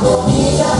comida.